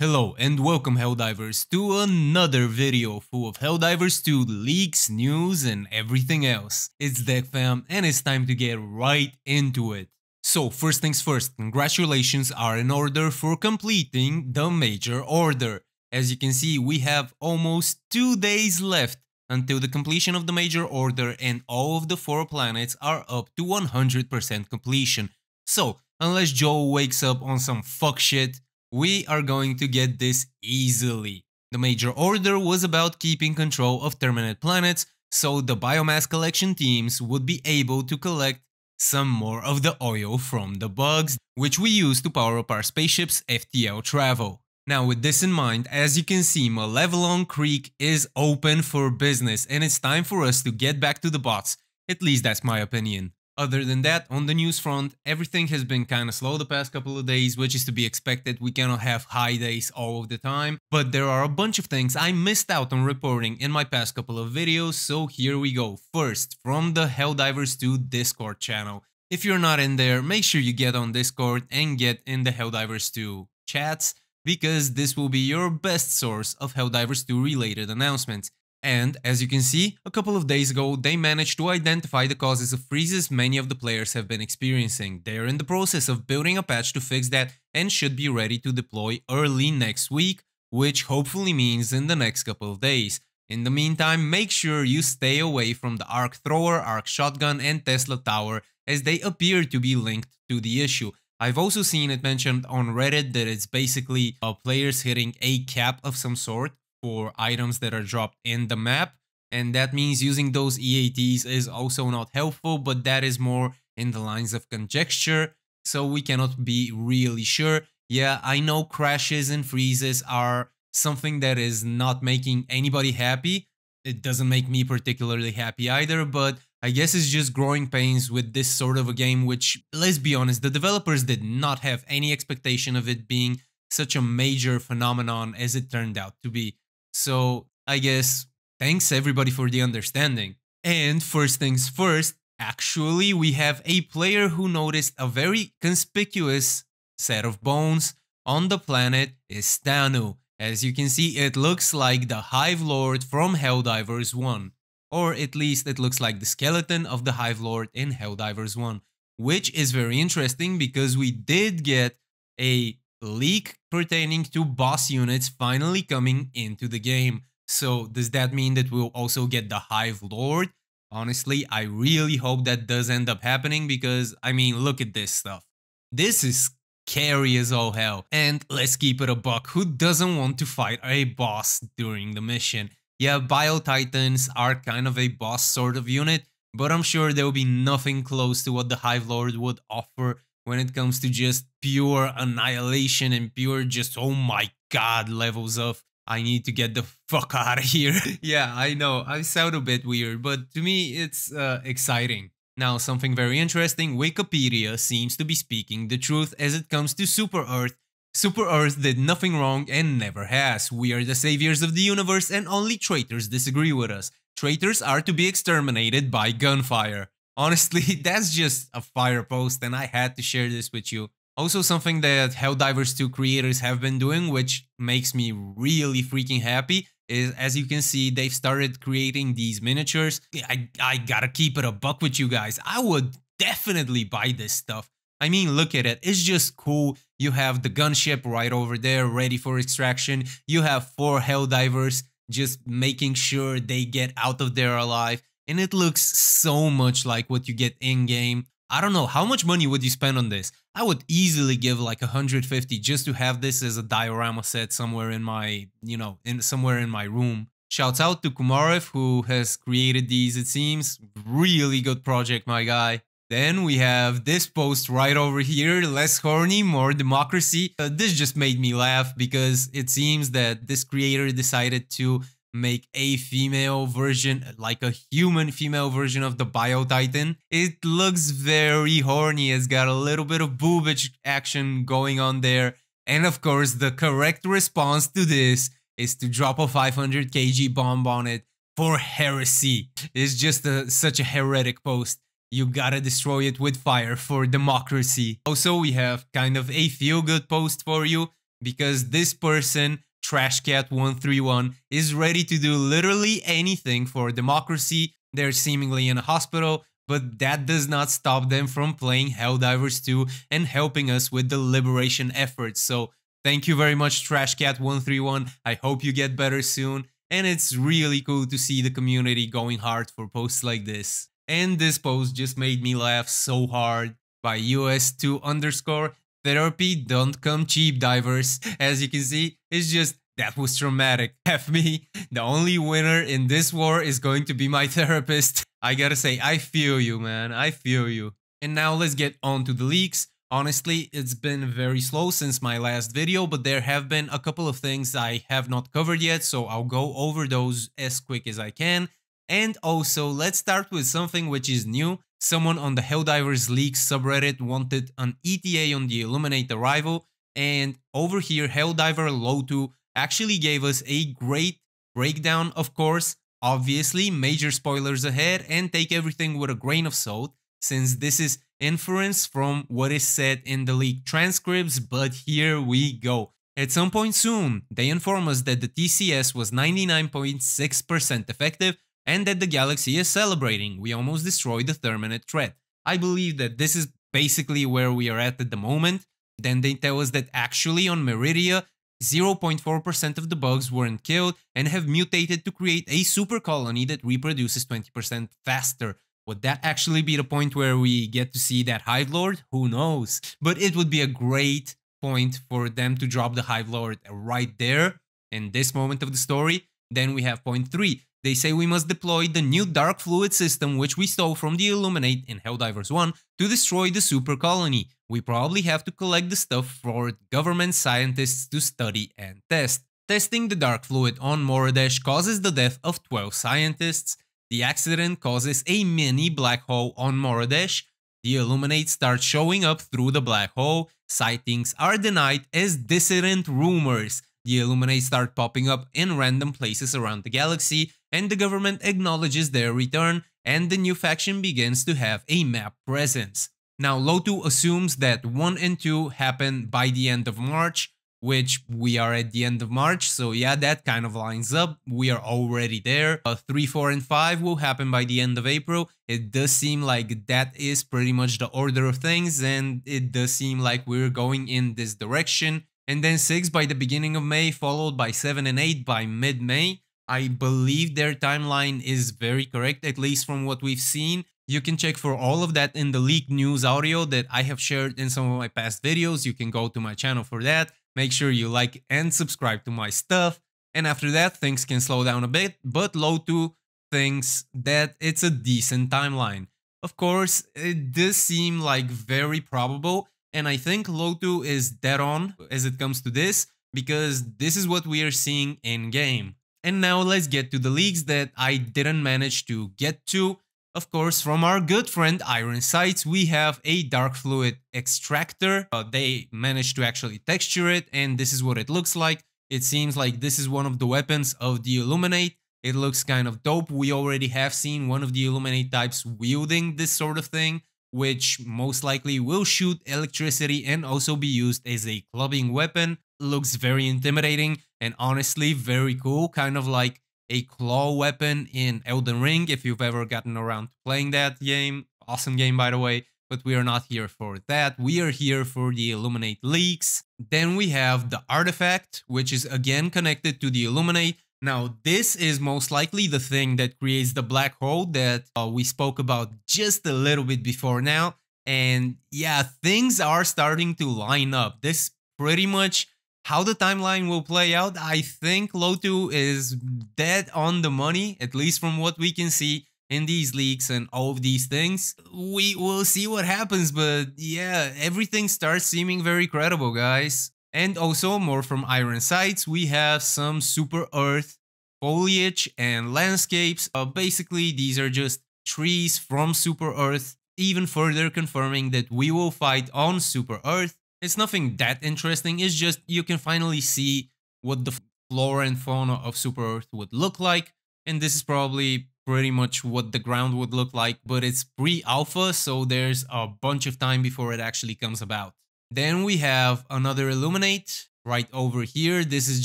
Hello and welcome Helldivers to another video full of Helldivers 2 leaks, news and everything else. It's Deck fam and it's time to get right into it. So first things first, congratulations are in order for completing the major order. As you can see we have almost 2 days left until the completion of the major order and all of the 4 planets are up to 100% completion. So unless Joe wakes up on some fuck shit, we are going to get this easily. The major order was about keeping control of Terminid planets, so the biomass collection teams would be able to collect some more of the oil from the bugs, which we use to power up our spaceship's FTL travel. Now with this in mind, as you can see, Malevelon Creek is open for business and it's time for us to get back to the bots, at least that's my opinion. Other than that, on the news front, everything has been kinda slow the past couple of days, which is to be expected, we cannot have high days all of the time, but there are a bunch of things I missed out on reporting in my past couple of videos, so here we go. First, from the Helldivers 2 Discord channel. If you're not in there, make sure you get on Discord and get in the Helldivers 2 chats, because this will be your best source of Helldivers 2 related announcements. And as you can see, a couple of days ago they managed to identify the causes of freezes many of the players have been experiencing. They are in the process of building a patch to fix that and should be ready to deploy early next week, which hopefully means in the next couple of days. In the meantime, make sure you stay away from the Arc Thrower, Arc Shotgun and Tesla Tower as they appear to be linked to the issue. I've also seen it mentioned on Reddit that it's basically uh, players hitting a cap of some sort for items that are dropped in the map. And that means using those EATs is also not helpful, but that is more in the lines of conjecture. So we cannot be really sure. Yeah, I know crashes and freezes are something that is not making anybody happy. It doesn't make me particularly happy either, but I guess it's just growing pains with this sort of a game, which, let's be honest, the developers did not have any expectation of it being such a major phenomenon as it turned out to be. So I guess thanks everybody for the understanding. And first things first, actually we have a player who noticed a very conspicuous set of bones on the planet Estanu. As you can see, it looks like the Hive Lord from Helldivers 1. Or at least it looks like the skeleton of the Hive Lord in Helldivers 1. Which is very interesting because we did get a leak pertaining to boss units finally coming into the game. So does that mean that we'll also get the Hive Lord? Honestly, I really hope that does end up happening because, I mean, look at this stuff. This is scary as all hell. And let's keep it a buck, who doesn't want to fight a boss during the mission? Yeah, Bio Titans are kind of a boss sort of unit, but I'm sure there will be nothing close to what the Hive Lord would offer when it comes to just pure annihilation and pure just oh my god levels of I need to get the fuck out of here. yeah, I know, I sound a bit weird, but to me it's uh, exciting. Now, something very interesting, Wikipedia seems to be speaking the truth as it comes to Super Earth. Super Earth did nothing wrong and never has. We are the saviors of the universe and only traitors disagree with us. Traitors are to be exterminated by gunfire. Honestly, that's just a fire post and I had to share this with you. Also something that Helldivers 2 creators have been doing, which makes me really freaking happy, is as you can see, they've started creating these miniatures. I, I gotta keep it a buck with you guys. I would definitely buy this stuff. I mean, look at it. It's just cool. You have the gunship right over there, ready for extraction. You have four Helldivers just making sure they get out of there alive and it looks so much like what you get in game. I don't know, how much money would you spend on this? I would easily give like 150 just to have this as a diorama set somewhere in my, you know, in somewhere in my room. Shouts out to Kumarev who has created these, it seems. Really good project, my guy. Then we have this post right over here, less horny, more democracy. Uh, this just made me laugh because it seems that this creator decided to make a female version, like a human female version of the Bio Titan. It looks very horny. It's got a little bit of boobage action going on there. And of course, the correct response to this is to drop a 500 kg bomb on it for heresy. It's just a, such a heretic post. You gotta destroy it with fire for democracy. Also, we have kind of a feel-good post for you because this person, Trashcat131, is ready to do literally anything for democracy. They're seemingly in a hospital, but that does not stop them from playing Helldivers 2 and helping us with the liberation efforts. So thank you very much, Trashcat131. I hope you get better soon. And it's really cool to see the community going hard for posts like this. And this post just made me laugh so hard by US2 underscore therapy don't come cheap divers. As you can see, it's just that was traumatic. Have me. The only winner in this war is going to be my therapist. I gotta say, I feel you, man. I feel you. And now let's get on to the leaks. Honestly, it's been very slow since my last video, but there have been a couple of things I have not covered yet, so I'll go over those as quick as I can. And also, let's start with something which is new. Someone on the Helldivers Leaks subreddit wanted an ETA on the Illuminate arrival, and over here, Helldiver Lotu actually gave us a great breakdown, of course. Obviously, major spoilers ahead, and take everything with a grain of salt, since this is inference from what is said in the leaked transcripts, but here we go. At some point soon, they inform us that the TCS was 99.6% effective and that the galaxy is celebrating. We almost destroyed the Terminid threat. I believe that this is basically where we are at at the moment. Then they tell us that actually on Meridia, 0.4% of the bugs weren't killed and have mutated to create a super colony that reproduces 20% faster. Would that actually be the point where we get to see that Hive Lord? Who knows? But it would be a great point for them to drop the Hive Lord right there in this moment of the story. Then we have point 3. They say we must deploy the new Dark Fluid system which we stole from the Illuminate in Helldivers 1 to destroy the super colony. We probably have to collect the stuff for government scientists to study and test. Testing the Dark Fluid on Moradesh causes the death of 12 scientists, the accident causes a mini black hole on Moradesh. The Illuminate starts showing up through the black hole. Sightings are denied as dissident rumors. The Illuminate start popping up in random places around the galaxy, and the government acknowledges their return, and the new faction begins to have a map presence. Now, Lotu assumes that 1 and 2 happen by the end of March, which we are at the end of March. So yeah, that kind of lines up. We are already there. Uh, 3, 4, and 5 will happen by the end of April. It does seem like that is pretty much the order of things and it does seem like we're going in this direction. And then 6 by the beginning of May, followed by 7 and 8 by mid-May. I believe their timeline is very correct, at least from what we've seen. You can check for all of that in the leaked news audio that I have shared in some of my past videos. You can go to my channel for that. Make sure you like and subscribe to my stuff. And after that, things can slow down a bit, but Lotu thinks that it's a decent timeline. Of course, it does seem like very probable, and I think Lotu is dead on as it comes to this, because this is what we are seeing in game. And now let's get to the leaks that I didn't manage to get to. Of course, from our good friend Iron Sights, we have a dark fluid extractor. Uh, they managed to actually texture it, and this is what it looks like. It seems like this is one of the weapons of the Illuminate. It looks kind of dope. We already have seen one of the Illuminate types wielding this sort of thing, which most likely will shoot electricity and also be used as a clubbing weapon. Looks very intimidating and honestly very cool, kind of like a claw weapon in Elden Ring if you've ever gotten around to playing that game. Awesome game, by the way. But we are not here for that. We are here for the Illuminate leaks. Then we have the artifact, which is again connected to the Illuminate. Now, this is most likely the thing that creates the black hole that uh, we spoke about just a little bit before now. And yeah, things are starting to line up. This pretty much how the timeline will play out, I think Lotu is dead on the money, at least from what we can see in these leaks and all of these things. We will see what happens, but yeah, everything starts seeming very credible, guys. And also, more from Iron Sights, we have some Super Earth foliage and landscapes. Uh, basically, these are just trees from Super Earth, even further confirming that we will fight on Super Earth. It's nothing that interesting, it's just you can finally see what the flora and fauna of Super Earth would look like, and this is probably pretty much what the ground would look like, but it's pre-alpha, so there's a bunch of time before it actually comes about. Then we have another Illuminate right over here. This is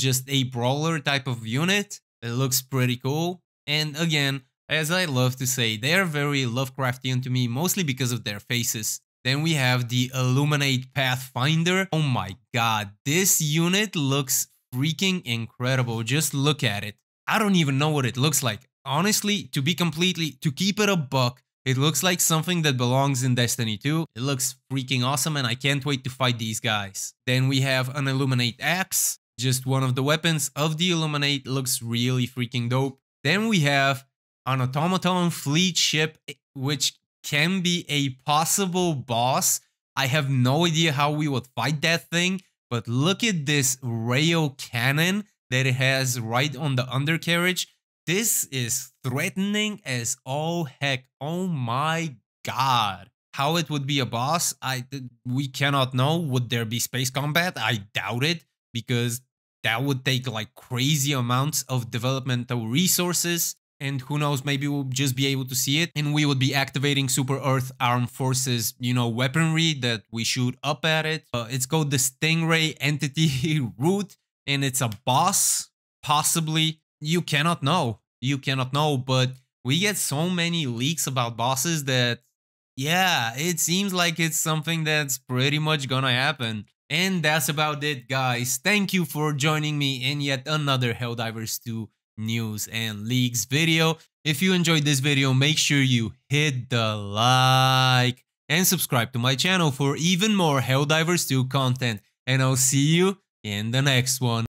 just a brawler type of unit. It looks pretty cool. And again, as I love to say, they are very Lovecraftian to me, mostly because of their faces. Then we have the Illuminate Pathfinder. Oh my god, this unit looks freaking incredible. Just look at it. I don't even know what it looks like. Honestly, to be completely, to keep it a buck, it looks like something that belongs in Destiny 2. It looks freaking awesome and I can't wait to fight these guys. Then we have an Illuminate Axe. Just one of the weapons of the Illuminate looks really freaking dope. Then we have an Automaton Fleet Ship, eh, which can be a possible boss. I have no idea how we would fight that thing, but look at this rail cannon that it has right on the undercarriage. This is threatening as all heck. Oh my god. How it would be a boss, I we cannot know. Would there be space combat? I doubt it because that would take like crazy amounts of developmental resources and who knows maybe we'll just be able to see it and we would be activating super earth armed forces you know weaponry that we shoot up at it uh, it's called the stingray entity root and it's a boss possibly you cannot know you cannot know but we get so many leaks about bosses that yeah it seems like it's something that's pretty much gonna happen and that's about it guys thank you for joining me in yet another helldivers 2 news and leaks video. If you enjoyed this video, make sure you hit the like and subscribe to my channel for even more Helldivers 2 content. And I'll see you in the next one.